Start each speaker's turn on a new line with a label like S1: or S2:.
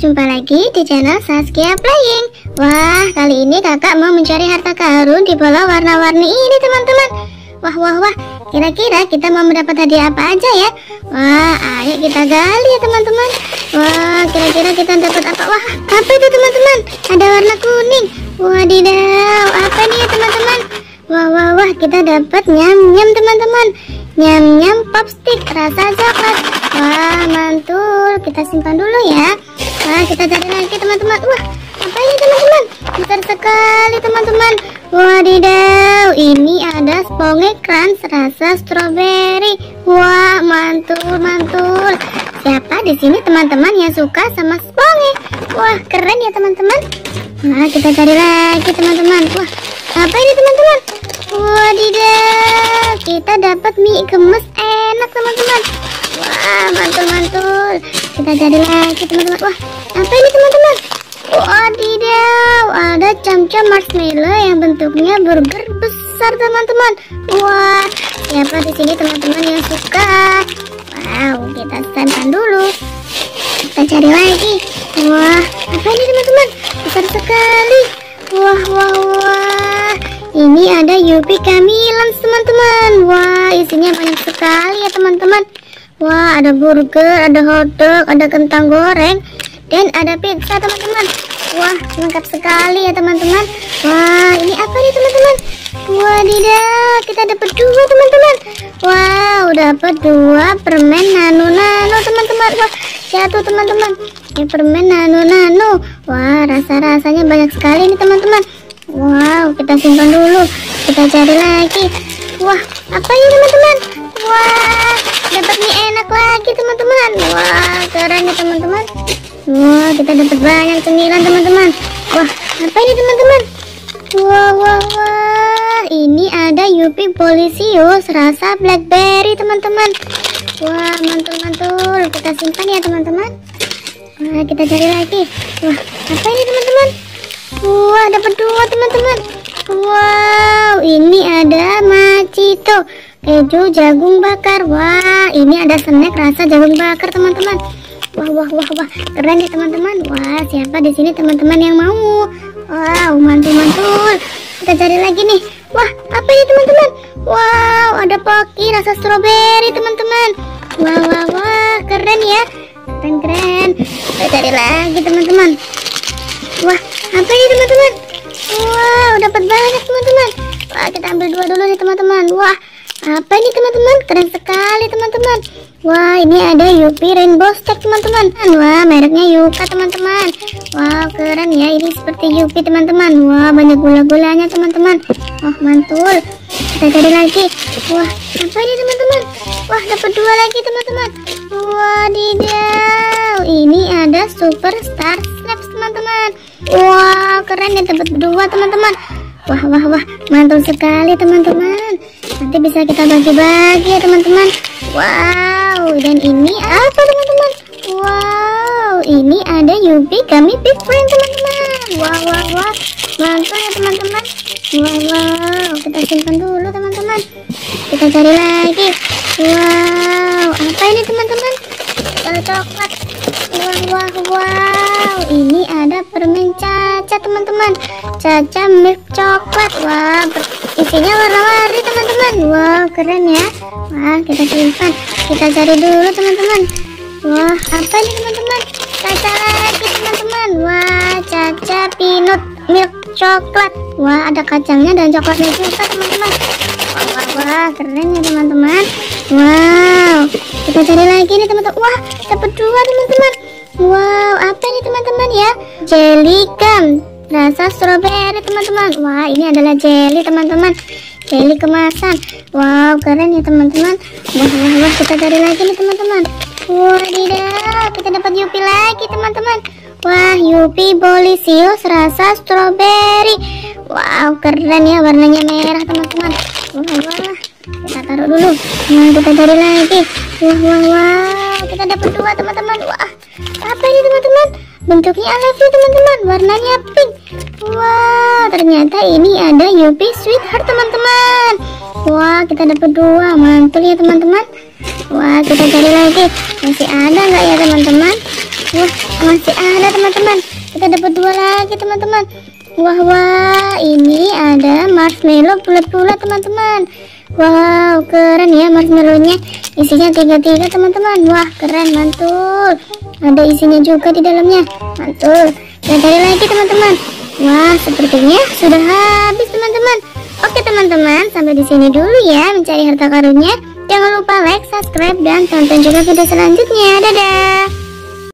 S1: jumpa lagi di channel Saskia Playing. Wah, kali ini kakak mau mencari harta karun di bola warna-warni ini teman-teman. Wah, wah, wah, kira-kira kita mau mendapat hadiah apa aja ya? Wah, ayo kita gali ya teman-teman. Wah, kira-kira kita dapat apa? Wah, apa itu teman-teman? Ada warna kuning. Wadidaw, apa nih ya teman-teman? Wah, wah, wah, kita dapat nyam-nyam teman-teman. Nyam-nyam popstick rasa coklat. Wah, mantul. Kita simpan dulu ya Wah, kita cari lagi teman-teman Wah, apa ini teman-teman? Besar sekali teman-teman Wadidaw, ini ada sponge crunch rasa strawberry Wah, mantul, mantul Siapa di sini teman-teman yang suka sama sponge? Wah, keren ya teman-teman Nah, kita cari lagi teman-teman Wah, apa ini teman-teman? Wadidaw, kita dapat mie gemes enak teman-teman. Wah, mantul-mantul. Kita cari lagi teman-teman. Wah, apa ini teman-teman? Wadidaw, ada cam-cam marshmallow yang bentuknya burger besar teman-teman. Wah, siapa di sini teman-teman yang suka? Wow, kita simpan dulu. Kita cari lagi. Wah, apa ini teman-teman? Besar sekali. Wah, wah, wah. Ini ada Yupi Camilans teman-teman. Wah, isinya banyak sekali ya teman-teman. Wah, ada burger, ada hotdog, ada kentang goreng, dan ada pizza teman-teman. Wah, lengkap sekali ya teman-teman. Wah, ini apa nih teman-teman? Wadidaw, kita dapat dua teman-teman. Wow, dapat dua permen nano-nano teman-teman. Wah, jatuh teman-teman. Ini permen nano-nano. Wah, rasa-rasanya banyak sekali nih teman-teman. Wow, kita simpan dulu. Kita cari lagi. Wah, apa ini teman-teman? Wah, dapat mie enak lagi teman-teman. Wah, keren ya teman-teman. Wah, kita dapat banyak cemilan teman-teman. Wah, apa ini teman-teman? Wah, wah, wah. Ini ada Yupi Polisius rasa blackberry teman-teman. Wah, mantul-mantul. Kita simpan ya teman-teman. Wah, kita cari lagi. Wah, apa ini teman-teman? Wah, dapat dua teman-teman. Wow, ini ada macito keju jagung bakar. Wah, ini ada snack rasa jagung bakar teman-teman. Wah, wah, wah, wah, keren ya teman-teman. Wah, siapa di sini teman-teman yang mau? Wow, mantul-mantul. Kita cari lagi nih. Wah, apa ini teman-teman? Wow, ada poki rasa stroberi teman-teman. Wah, wah, wah, keren ya. Keren, keren. Kita cari lagi teman-teman. Wah, apa ini teman-teman? Wow, dapat banyak teman-teman. Wah, kita ambil dua dulu nih teman-teman. Wah, apa ini teman-teman? Keren sekali teman-teman. Wah, ini ada Yupi Rainbow Stack teman-teman. Wah, mereknya Yuka teman-teman. Wah, keren ya. Ini seperti Yupi teman-teman. Wah, banyak gula-gulanya teman-teman. Wah, mantul. Kita cari lagi. Wah, apa ini teman-teman? Wah, dapat dua lagi teman-teman. Wadidaw, ini ada Superstar Snaps teman-teman. Wah, keren ya dapat dua teman-teman. Wah, wah, wah, mantul sekali teman-teman. Nanti bisa kita bagi-bagi ya teman-teman. Wow, dan ini apa teman-teman? Wow, ini ada Yubi Gummy Big Friend teman-teman. Wah, wah, wah, mantul ya teman-teman. Wow, wow, kita simpan dulu teman-teman. Kita cari lagi. Wow, apa ini teman-teman? Coklat. Wah, wah, wow. Teman-teman. Caca milk coklat. Wah, isinya warna-warni teman-teman. Wow, keren ya. Wah, kita simpan. Kita cari dulu teman-teman. Wah, apa ini teman-teman? Caca lagi teman-teman. Wah, caca peanut milk coklat. Wah, ada kacangnya dan coklatnya juga teman-teman. Wah, wah, wah, keren ya teman-teman. Wow, kita cari lagi nih teman-teman. Wah, dapat dua teman-teman. Wow, apa ini teman-teman ya? Jelly gum rasa strawberry teman-teman. Wah, ini adalah jelly teman-teman. Jelly kemasan. Wow, keren ya teman-teman. Wah, wah, wah, kita cari lagi nih teman-teman. Wadidaw, kita dapat Yupi lagi teman-teman. Wah, Yupi Bolisius rasa strawberry. Wow, keren ya warnanya merah teman-teman. Wah, wah, kita taruh dulu. Nah, kita cari lagi. Wah, wah, wah, kita dapat dua teman-teman. Wah, apa ini teman-teman? Bentuknya alfi teman-teman, warnanya pink. Wah, ternyata ini ada Yupi Sweetheart teman-teman. Wah, kita dapat dua, mantul ya teman-teman. Wah, kita cari lagi. Masih ada nggak ya teman-teman? Wah, masih ada teman-teman kita dapat dua lagi teman-teman wah wah ini ada marshmallow bulat-bulat teman-teman wow keren ya marshmallownya isinya tiga-tiga teman-teman. Wah keren mantul. Ada isinya juga di dalamnya. Mantul. Kita cari lagi teman-teman. Wah sepertinya sudah habis teman-teman. Oke teman-teman sampai di sini dulu ya mencari harta karunnya. Jangan lupa like subscribe dan tonton juga video selanjutnya. Dadah